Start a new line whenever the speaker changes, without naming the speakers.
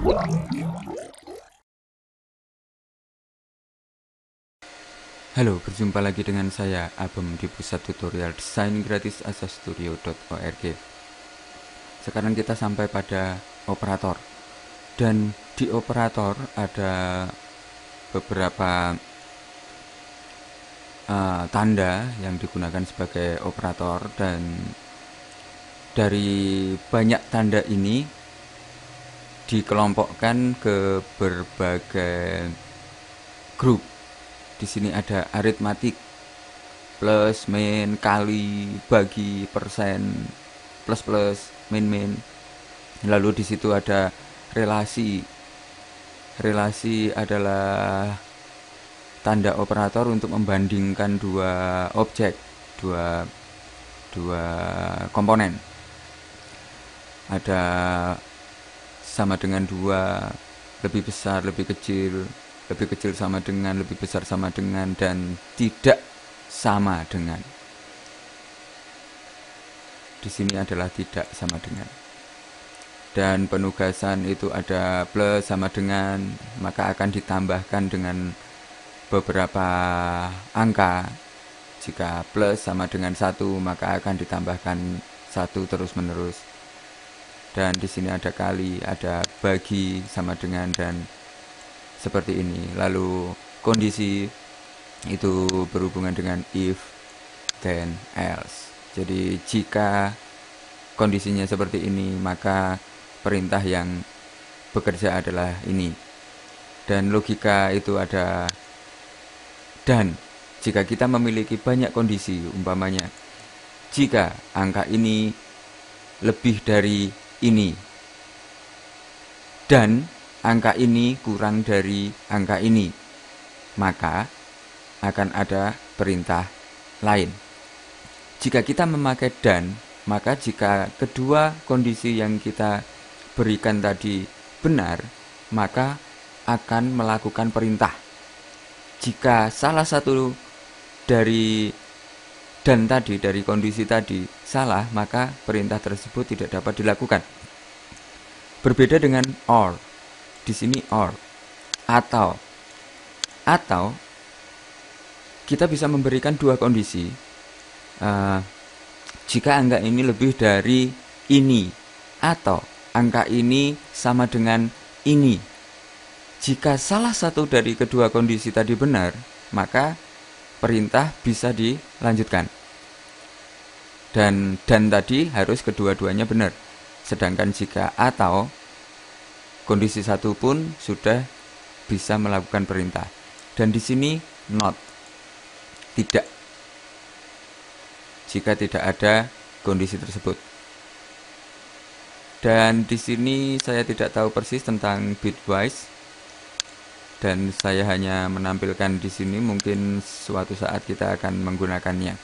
Halo, berjumpa lagi dengan saya Abem di pusat tutorial desain gratis asastudio.org. Sekarang kita sampai pada operator. Dan di operator ada beberapa uh, tanda yang digunakan sebagai operator dan dari banyak tanda ini dikelompokkan ke berbagai grup. Di sini ada aritmatik plus min kali bagi persen plus plus min min. Lalu di situ ada relasi. Relasi adalah tanda operator untuk membandingkan dua objek dua dua komponen. Ada sama dengan dua lebih besar lebih kecil lebih kecil sama dengan, lebih besar sama dengan, dan tidak sama dengan. Di sini adalah tidak sama dengan. Dan penugasan itu ada plus sama dengan, maka akan ditambahkan dengan beberapa angka. Jika plus sama dengan satu, maka akan ditambahkan satu terus-menerus. Dan di sini ada kali, ada bagi sama dengan, dan seperti ini. Lalu kondisi itu berhubungan dengan if then else. Jadi jika kondisinya seperti ini maka perintah yang bekerja adalah ini. Dan logika itu ada dan jika kita memiliki banyak kondisi umpamanya jika angka ini lebih dari ini dan angka ini kurang dari angka ini, maka akan ada perintah lain. Jika kita memakai dan, maka jika kedua kondisi yang kita berikan tadi benar, maka akan melakukan perintah. Jika salah satu dari dan tadi dari kondisi tadi salah, maka perintah tersebut tidak dapat dilakukan. Berbeda dengan or. Di sini or. Atau. Atau kita bisa memberikan dua kondisi. Uh, jika angka ini lebih dari ini atau angka ini sama dengan ini. Jika salah satu dari kedua kondisi tadi benar maka perintah bisa dilanjutkan dan dan tadi harus kedua-duanya benar sedangkan jika atau kondisi satu pun sudah bisa melakukan perintah. Dan di sini not tidak jika tidak ada kondisi tersebut. Dan di sini saya tidak tahu persis tentang bitwise dan saya hanya menampilkan di sini mungkin suatu saat kita akan menggunakannya.